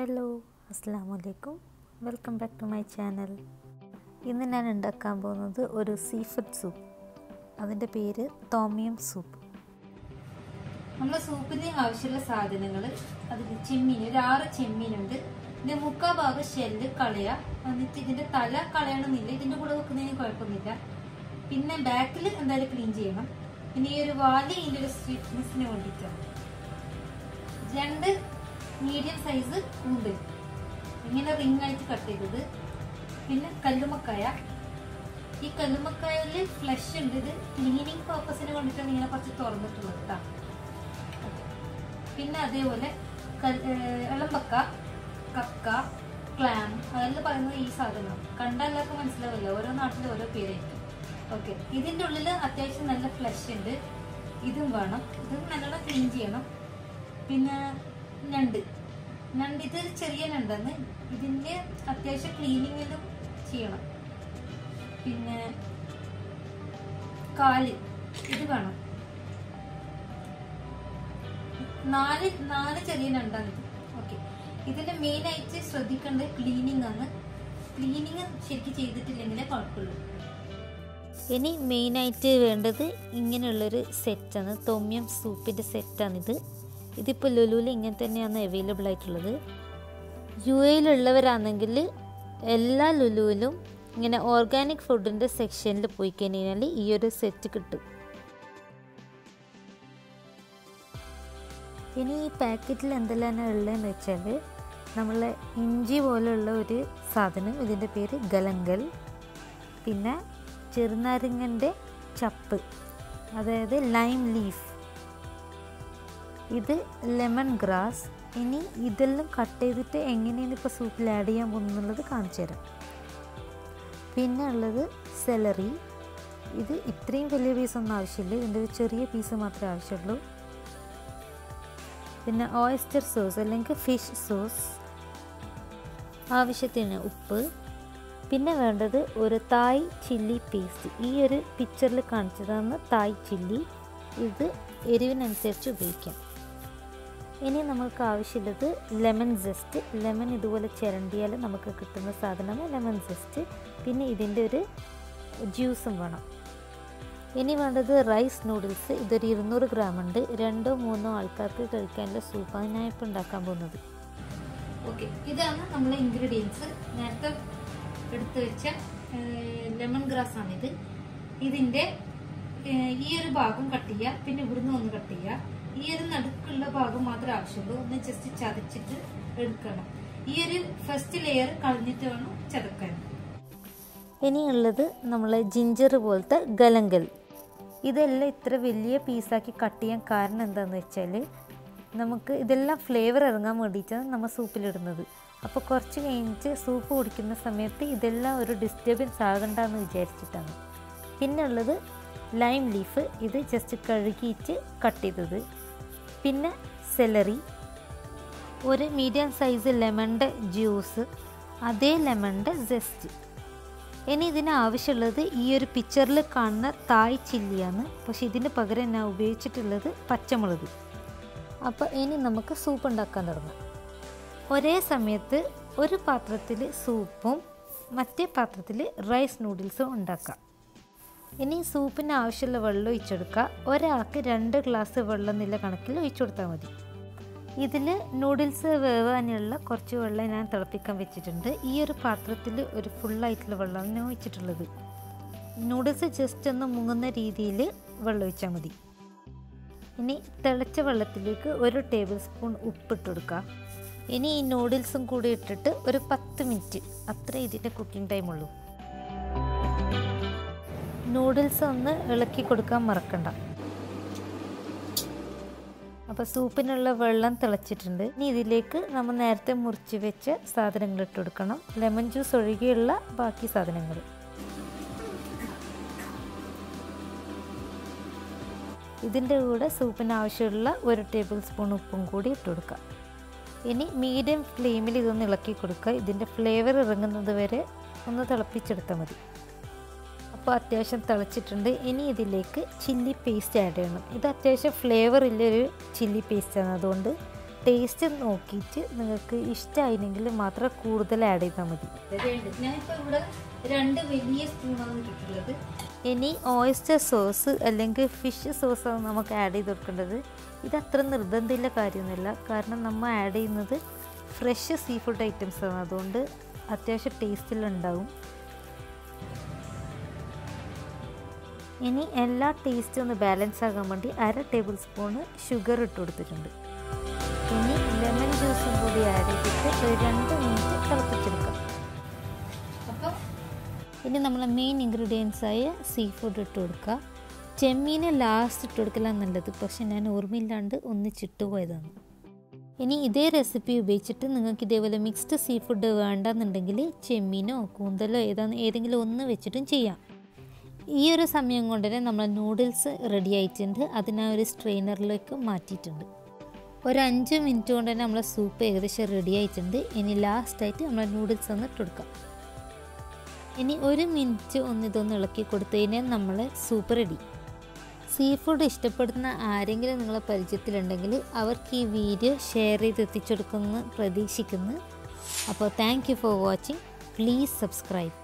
Hello അസ്സാം വലൈക്കും welcome back to my channel. ഇന്ന് ഞാൻ ഉണ്ടാക്കാൻ പോകുന്നത് ഒരു സീ ഫുഡ് സൂപ്പ്. അതിന്റെ പേര് തോമിയം സൂപ്പ്. നമ്മൾ സൂപ്പിന് ആവശ്യമുള്ള സാധനങ്ങൾ അതിൽ ചെമ്മീൻ ഒരു ആറ് ചെമ്മീനുണ്ട്. ഇതിന്റെ മുക്കാ ഭാഗം ഷെല്ല് കളയുക എന്നിട്ട് ഇതിന്റെ തല കളയണമെന്നില്ല. ഇതിന്റെ കൂടെ വെക്കുന്നതിന് കുഴപ്പമൊന്നുമില്ല. പിന്നെ ബാക്കിൽ എന്തായാലും ക്ലീൻ ചെയ്യണം. പിന്നെ ഈ ഒരു വാൽ ഇതിന്റെ ഒരു സ്വീറ്റ്നെസ്സിന് വേണ്ടിയിട്ടാണ്. രണ്ട് മീഡിയം സൈസ് ഉണ്ട് ഇങ്ങനെ റിംഗ് ആയിട്ട് കട്ട് ചെയ്തത്. പിന്നെ കല്ലുമക്കായ ഈ കല്ലുമക്കായയിൽ ഫ്ലഷ് ഉണ്ട്. ഇത് ക്ലീനിങ് പർപ്പസിന് വേണ്ടിയിട്ടാണ് ഇങ്ങനെ കുറച്ച് തുറന്നിട്ടുള്ളത് കേട്ടോ പിന്നെ അതേപോലെ ഇളമ്പക്ക കക്ക ക്ലാം അതെല്ലാം പറയുന്നത് ഈ സാധനമാണ്. കണ്ടാൽ എല്ലാവർക്കും മനസ്സിലാവില്ല? ഓരോ നാട്ടിലും ഓരോ പേരായിരിക്കും. ഓക്കെ. ഇതിന്റെ ഉള്ളിൽ അത്യാവശ്യം നല്ല ഫ്ലഷ് ഉണ്ട്. ഇതും വേണം. ഇതും നല്ലോണം ക്ലീൻ ചെയ്യണം. പിന്നെ ഞണ്ട്. ഞണ്ട് ഇത് ചെറിയ ഞണ്ടാണ്. ഇതിന്റെ അത്യാവശ്യം ക്ലീനിങ്ങിലും ചെയ്യണം. പിന്നെ കാൽ ഇത് വേണം. നാല് നാല് ചെറിയ ഞണ്ടാണ് ഇത് ഓക്കെ ഇതിന്റെ മെയിൻ ആയിട്ട് ശ്രദ്ധിക്കേണ്ടത് ക്ലീനിങ് ആണ്. ക്ലീനിങ് ശരിക്കും ചെയ്തിട്ടില്ലെങ്കിലേ കുഴപ്പമുള്ളൂ. ഇനി മെയിനായിട്ട് വേണ്ടത് ഇങ്ങനെയുള്ളൊരു സെറ്റാണ് തോമിയം സൂപ്പിന്റെ സെറ്റാണിത് ഇതിപ്പോൾ ലുലുവിൽ ഇങ്ങനെ തന്നെയാണ് അവൈലബിൾ ആയിട്ടുള്ളത്. യു എയിലുള്ളവരാണെങ്കിൽ എല്ലാ ലുലുവിലും ഇങ്ങനെ ഓർഗാനിക് ഫുഡിന്റെ സെക്ഷനിൽ പോയി കഴിഞ്ഞാൽ ഈ ഒരു സെറ്റ് കിട്ടും. ഇനി ഈ പാക്കറ്റിൽ എന്തെല്ലാം ഉള്ളതെന്ന് വെച്ചാൽ നമ്മളെ ഇഞ്ചി പോലെയുള്ള ഒരു സാധനം ഇതിന്റെ പേര് ഗലങ്കൽ. പിന്നെ ചെറുനാരങ്ങന്റെ ചപ്പ് അതായത് ലൈം ലീഫ് ഇത് ലെമൺ ഗ്രാസ് ഇനി ഇതെല്ലാം കട്ട് ചെയ്തിട്ട് എങ്ങനെയാണ് ഇപ്പോൾ സൂപ്പിൽ ആഡ് ചെയ്യാൻ പോകുന്നുള്ളത് കാണിച്ചു തരാം. പിന്നെ ഉള്ളത് സെലറി ഇത് ഇത്രയും വലിയ പീസൊന്നും ആവശ്യമില്ല. ഇതിന്റെ ഒരു ചെറിയ പീസ് മാത്രമേ ആവശ്യമുള്ളൂ. പിന്നെ ഓയിസ്റ്റർ സോസ് അല്ലെങ്കിൽ ഫിഷ് സോസ് ആവശ്യത്തിന് ഉപ്പ്. പിന്നെ വേണ്ടത് ഒരു തായ് ചില്ലി പേസ്റ്റ് ഈ ഒരു പിക്ചറിൽ കാണിച്ചതാണ് തായ് ചില്ലി ഇത് എരിവിനനുസരിച്ച് ഉപയോഗിക്കാം. ഇനി നമുക്ക് ആവശ്യമുള്ളത് ലെമൺ ജസ്റ്റ് ലെമൺ ഇതുപോലെ ചിരണ്ടിയാൽ നമുക്ക് കിട്ടുന്ന സാധനമാണ് ലെമൺ ജസ്റ്റ് പിന്നെ ഇതിന്റെ ഒരു ജ്യൂസും വേണം. ഇനി വേണ്ടത് റൈസ് നൂഡിൽസ് ഇതൊരു ഇരുന്നൂറ് ഗ്രാം ഉണ്ട്. രണ്ടോ മൂന്നോ ആൾക്കാർക്ക് കഴിക്കാനുള്ള സൂപ്പാണ് ഞാൻ ഇപ്പോൾ ഉണ്ടാക്കാൻ പോകുന്നത്. ഓക്കെ ഇതാണ് നമ്മുടെ ഇൻഗ്രീഡിയൻസ് നേരത്തെ എടുത്തു വെച്ച ലെമൺ ഗ്രാസ് ആണിത്. ഇതിന്റെ ഈ ഒരു ഭാഗം കട്ട് ചെയ്യുക. പിന്നെ ഇവിടുന്ന് ഒന്ന് കട്ട് ചെയ്യുക. ഈ ഒരു നടുക്കുള്ള ഭാഗം മാത്രമേ ആവശ്യമുള്ളൂ. ഒന്ന് ജസ്റ്റ് ചതച്ചിട്ട് എടുക്കണം. ഈ ഒരു ഫസ്റ്റ് ലെയർ കളഞ്ഞിട്ട് വേണം ചതക്കാൻ. ഇനിയുള്ളത് നമ്മൾ ജിഞ്ചർ പോലത്തെ ഗലങ്കൽ. ഇതെല്ലാം ഇത്ര വലിയ പീസാക്കി കട്ട് ചെയ്യാൻ കാരണം എന്താണെന്ന് വെച്ചാൽ നമുക്ക് ഇതെല്ലാം ഫ്ലേവർ ഇറങ്ങാൻ വേണ്ടിയിട്ടാണ് നമ്മൾ സൂപ്പിലിടുന്നത് അപ്പോൾ കുറച്ച് കഴിഞ്ഞിട്ട് സൂപ്പ് കുടിക്കുന്ന സമയത്ത് ഇതെല്ലാം ഒരു ഡിസ്റ്റർബൻസ് ആകണ്ടെന്ന് വിചാരിച്ചിട്ടാണ്. പിന്നെ ഉള്ളത് ലൈം ലീഫ് ഇത് ജസ്റ്റ് കഴുകിയിട്ട് കട്ട് ചെയ്തത്. പിന്നെ സെലറി ഒരു മീഡിയം സൈസ് ലെമണിന്റെ ജ്യൂസ് അതേ ലെമണിന്റെ ജസ്റ്റ് ഇനി ഇതിന് ആവശ്യമുള്ളത് ഈ ഒരു പിക്ചറിൽ കാണുന്ന തായ് ചില്ലിയാണ് പക്ഷെ ഇതിന് പകരം ഞാൻ ഉപയോഗിച്ചിട്ടുള്ളത് പച്ചമുളക്. അപ്പോൾ ഇനി നമുക്ക് സൂപ്പ് ഉണ്ടാക്കാൻ തുടങ്ങാം. ഒരേ സമയത്ത് ഒരു പാത്രത്തിൽ സൂപ്പും മറ്റേ പാത്രത്തിൽ റൈസ് നൂഡിൽസും ഉണ്ടാക്കാം. ഇനി സൂപ്പിന് ആവശ്യമുള്ള വെള്ളം ഒഴിച്ചെടുക്കുക. ഒരാൾക്ക് രണ്ട് ഗ്ലാസ് വെള്ളം നില കണക്കിൽ ഒഴിച്ചു കൊടുത്താൽ മതി. ഇതിൽ നൂഡിൽസ് വേവാനുള്ള കുറച്ച് വെള്ളം ഞാൻ തിളപ്പിക്കാൻ വെച്ചിട്ടുണ്ട്. ഈ ഒരു പാത്രത്തിൽ ഒരു ഫുള്ളായിട്ടുള്ള വെള്ളമാണ് ഞാൻ ഒഴിച്ചിട്ടുള്ളത്. നൂഡിൽസ് ജസ്റ്റ് ഒന്ന് മുങ്ങുന്ന രീതിയിൽ വെള്ളം ഒഴിച്ചാൽ മതി. ഇനി തിളച്ച വെള്ളത്തിലേക്ക് ഒരു ടേബിൾ സ്പൂൺ ഉപ്പിട്ട് കൊടുക്കുക. ഇനി ഈ നൂഡിൽസും കൂടി ഇട്ടിട്ട് ഒരു പത്ത് മിനിറ്റ് അത്രേ ഇതിന്റെ കുക്കിംഗ് ടൈമുള്ളൂ നൂഡിൽസ് ഒന്ന് ഇളക്കി കൊടുക്കാൻ മറക്കണ്ട. അപ്പോൾ സൂപ്പിനുള്ള വെള്ളം തിളച്ചിട്ടുണ്ട്. ഇനി ഇതിലേക്ക് നമ്മൾ നേരത്തെ മുറിച്ച് വെച്ച സാധനങ്ങൾ ഇട്ട് കൊടുക്കണം. ലെമൺ ജ്യൂസ് ഒഴികെയുള്ള ബാക്കി സാധനങ്ങൾ. ഇതിന്റെ കൂടെ സൂപ്പിന് ആവശ്യമുള്ള ഒരു ടേബിൾ സ്പൂൺ ഉപ്പും കൂടി ഇട്ട് കൊടുക്കാം ഇനി മീഡിയം ഫ്ലെയിമിൽ ഇതൊന്ന് ഇളക്കി കൊടുക്കുക. ഇതിന്റെ ഫ്ലേവർ ഇറങ്ങുന്നത് വരെ ഒന്ന് തിളപ്പിച്ചെടുത്താൽ മതി. അപ്പോൾ അത്യാവശ്യം തിളച്ചിട്ടുണ്ട്. ഇനി ഇതിലേക്ക് ചില്ലി പേസ്റ്റ് ആഡ് ചെയ്യണം. ഇത് അത്യാവശ്യം ഫ്ലേവർ ഉള്ളൊരു ചില്ലി പേസ്റ്റാണ് അതുകൊണ്ട് ടേസ്റ്റ് നോക്കിയിട്ട് നിങ്ങൾക്ക് ഇഷ്ടമായില്ലെങ്കിൽ മാത്രം കൂടുതൽ ആഡ് ചെയ്താൽ മതി. ഞാനിപ്പോൾ ഇവിടെ രണ്ട് വലിയ സ്പൂണാണ് ഇട്ടിട്ടുള്ളത്. ഇനി ഓയിസ്റ്റർ സോസ് അല്ലെങ്കിൽ ഫിഷ് സോസാണ് നമുക്ക് ആഡ് ചെയ്ത് കൊടുക്കേണ്ടത്. ഇത് അത്ര നിർബന്ധമില്ല കാര്യമൊന്നുമില്ല. കാരണം നമ്മൾ ആഡ് ചെയ്യുന്നത് ഫ്രഷ് സീ ഫുഡ് ഐറ്റംസ് ആണ്. അതുകൊണ്ട് അത്യാവശ്യം ടേസ്റ്റിലുണ്ടാവും ഇനി എല്ലാ ടേസ്റ്റും ഒന്ന് ബാലൻസ് ആകാൻ വേണ്ടി അര ടേബിൾ സ്പൂണ് ഷുഗർ ഇട്ട് കൊടുത്തിട്ടുണ്ട്. ഇനി ലെമൺ ജ്യൂസും കൂടി ആഡ് ചെയ്തിട്ട് ഒരു രണ്ട് മിനിറ്റ് തിളപ്പിച്ചെടുക്കാം. അപ്പോൾ ഇനി നമ്മളെ മെയിൻ ഇൻഗ്രീഡിയൻസ് ആയ സീ ഫുഡ് ഇട്ട് കൊടുക്കുക ചെമ്മീനെ ലാസ്റ്റ് ഇട്ട് കൊടുക്കലാണ് നല്ലത്. പക്ഷെ ഞാൻ ഓർമ്മയില്ലാണ്ട് ഒന്നിച്ചിട്ട് പോയതാണ്. ഇനി ഇതേ റെസിപ്പി ഉപയോഗിച്ചിട്ട് നിങ്ങൾക്ക് ഇതേപോലെ മിക്സ്ഡ് സീ ഫുഡ് വേണ്ടെന്നുണ്ടെങ്കിൽ ചെമ്മീനോ കൂന്തലോ ഏതാണ് ഏതെങ്കിലും ഒന്ന് വെച്ചിട്ടും ചെയ്യാം. ഈ ഒരു സമയം കൊണ്ട് തന്നെ നമ്മൾ നൂഡിൽസ് റെഡി ആയിട്ടുണ്ട്. അതിനെ ഒരു സ്ട്രെയിനറിലേക്ക് മാറ്റിയിട്ടുണ്ട്. ഒരു അഞ്ച് മിനിറ്റ് കൊണ്ട് തന്നെ നമ്മളെ സൂപ്പ് ഏകദേശം റെഡി ആയിട്ടുണ്ട്. ഇനി ലാസ്റ്റായിട്ട് നമ്മൾ നൂഡിൽസ് ഒന്ന് ഇട്ടെടുക്കാം ഇനി ഒരു മിനിറ്റ് ഒന്ന് ഇതൊന്ന് ഇളക്കി കൊടുത്തതിന് നമ്മൾ സൂപ്പ് റെഡി സീ ഫുഡ് ഇഷ്ടപ്പെടുന്ന ആരെങ്കിലും നിങ്ങളെ പരിചയത്തിലുണ്ടെങ്കിൽ അവർക്ക് ഈ വീഡിയോ ഷെയർ ചെയ്ത് എത്തിച്ചെടുക്കുമെന്ന് പ്രതീക്ഷിക്കുന്നു. അപ്പോൾ thank you for watching please subscribe